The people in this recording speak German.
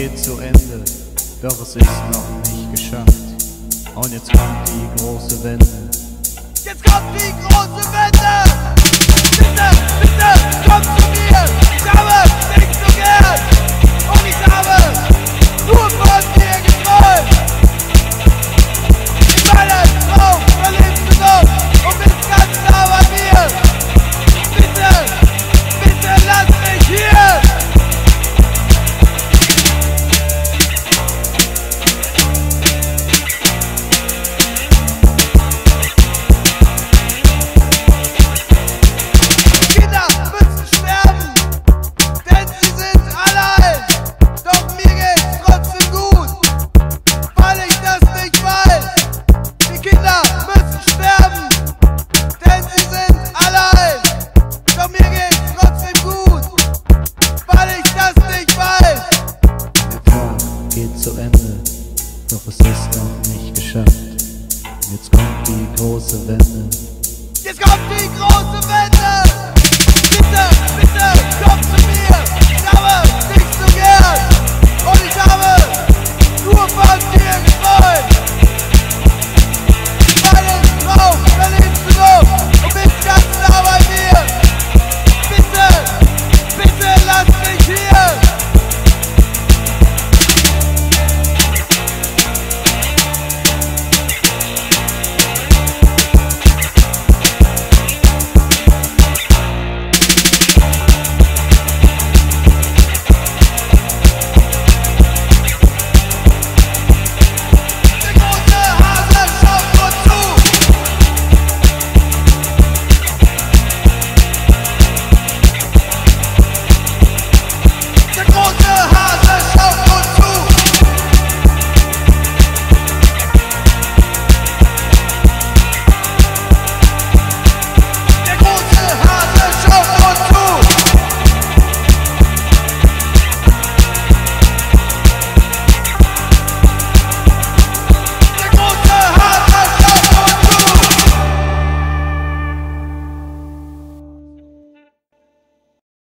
geht zu Ende, doch es ist noch nicht geschafft. Und jetzt kommt die große Wende. Jetzt kommt die große Wende! doch es ist noch nicht geschafft. Jetzt kommt die große Wende. Jetzt kommt die große Wende.